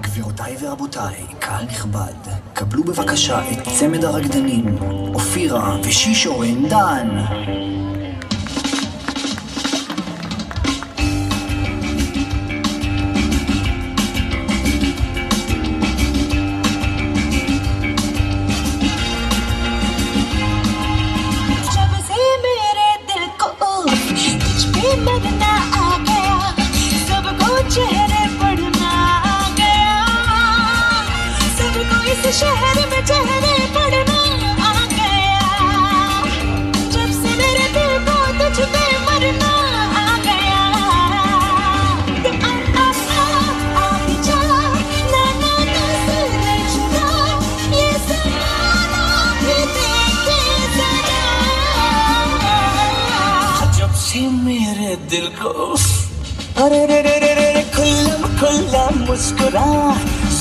גבירותיי ורבותיי, קהל נכבד, קבלו בבקשה את צמד הרקדנים, אופירה ושישורן דן. शहर में चेहरे आ गया। जब से मेरे दिल को तुझ मरना आ गया। जब से मेरे दिल को अरे रे रे। मुस्कुरा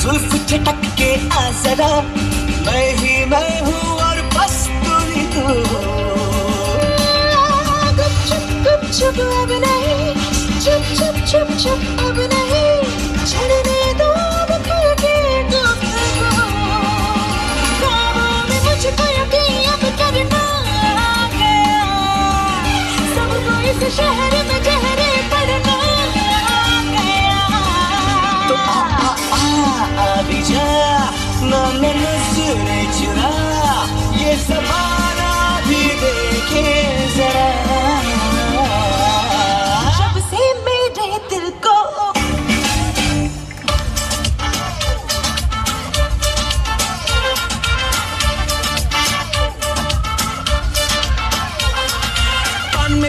जुल्फ चटक के आ जरा। मैं ही मैं हूँ और बस तू ही तू हो। चुप अब नहीं। चुप चुप चुप चुप, अब नहीं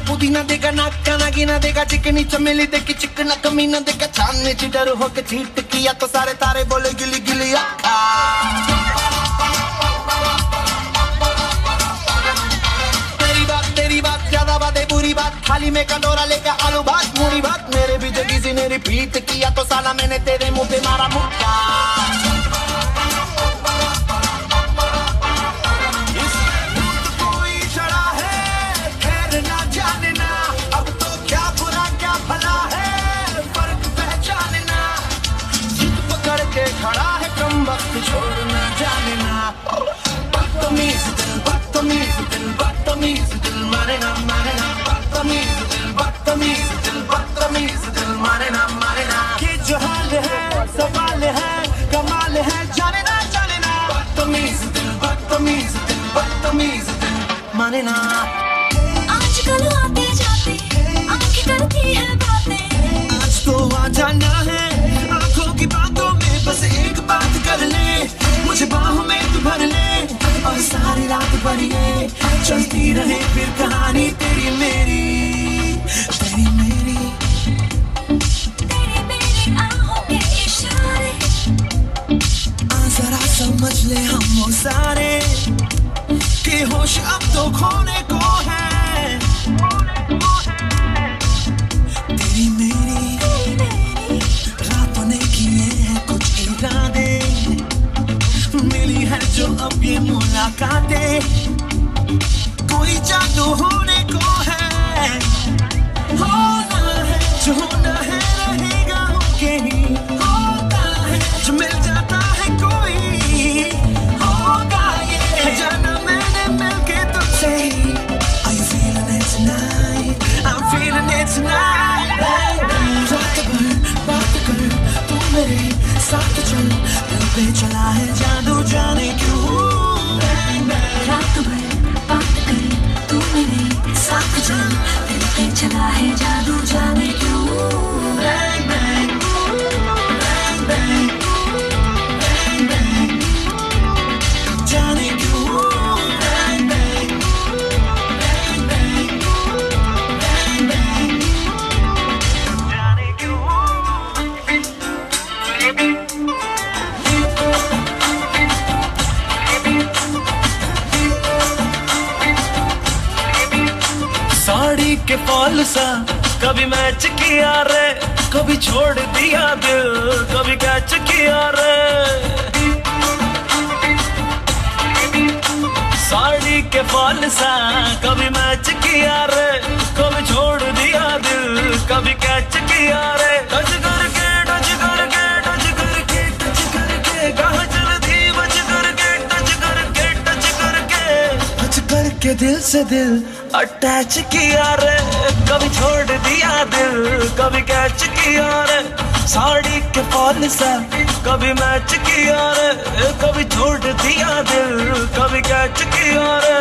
पुदीना देगा नाक का नागिना देगा, चिकनी चमेली देगी चिकना कमीना देगा छानने चिडर होके चीट किया तो सारे तारे बोले, गिली गिली आका तेरी बात तेरी बात, ज़्यादा बात है बुरी बात, थाली में कटोरा लेकर आलू भात मूरी भात, मेरे भी किसी ने रिपीट किया तो साला मैंने तेरे मुँह पे मारा मुक्का। दिल माने ना आजकल आते जाते आँखें करती है बातें। आज तो आ जाना है आँखों की बातों में बस एक बात कर ले। मुझे बाहों में तू भर ले और सारी रात भरिए ये चलती रहे फिर कहानी तेरी मेरी। तो खोने को है। तेरी मेरी रातों ने किए हैं कुछ इरादे। मिली है जो अब ये मुलाकातें। चला है जादू साड़ी सा। कभी मैच किया रे, कभी छोड़ दिया दिल, कभी कैच किया रे। साड़ी के फॉल सा, कभी मैच किया रे, कभी छोड़ दिया दिल, कभी कैच दिल से दिल अटैच किया रे। कभी छोड़ दिया दिल, कभी कैच किया रे। साड़ी के फॉल सा कभी मैच किया रे। कभी छोड़ दिया दिल, कभी कैच किया रे।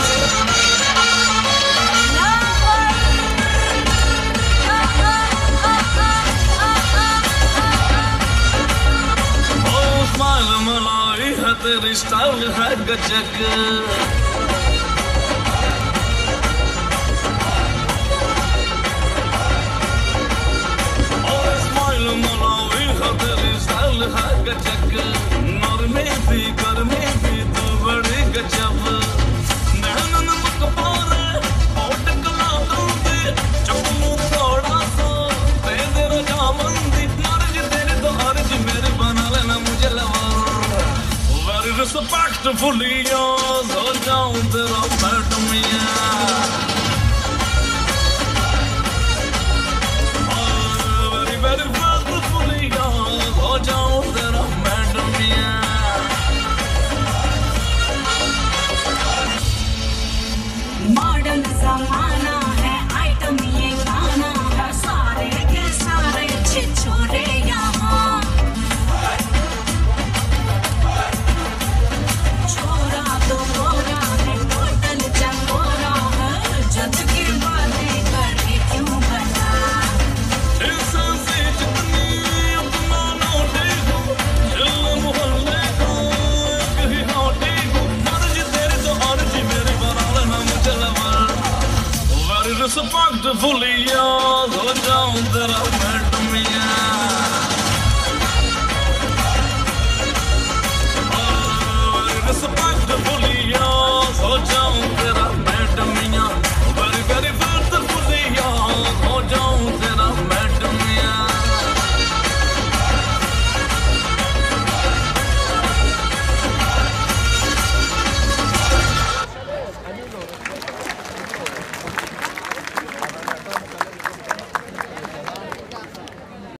good, good, good. aşk fulyoz Hocam tıra perdum ya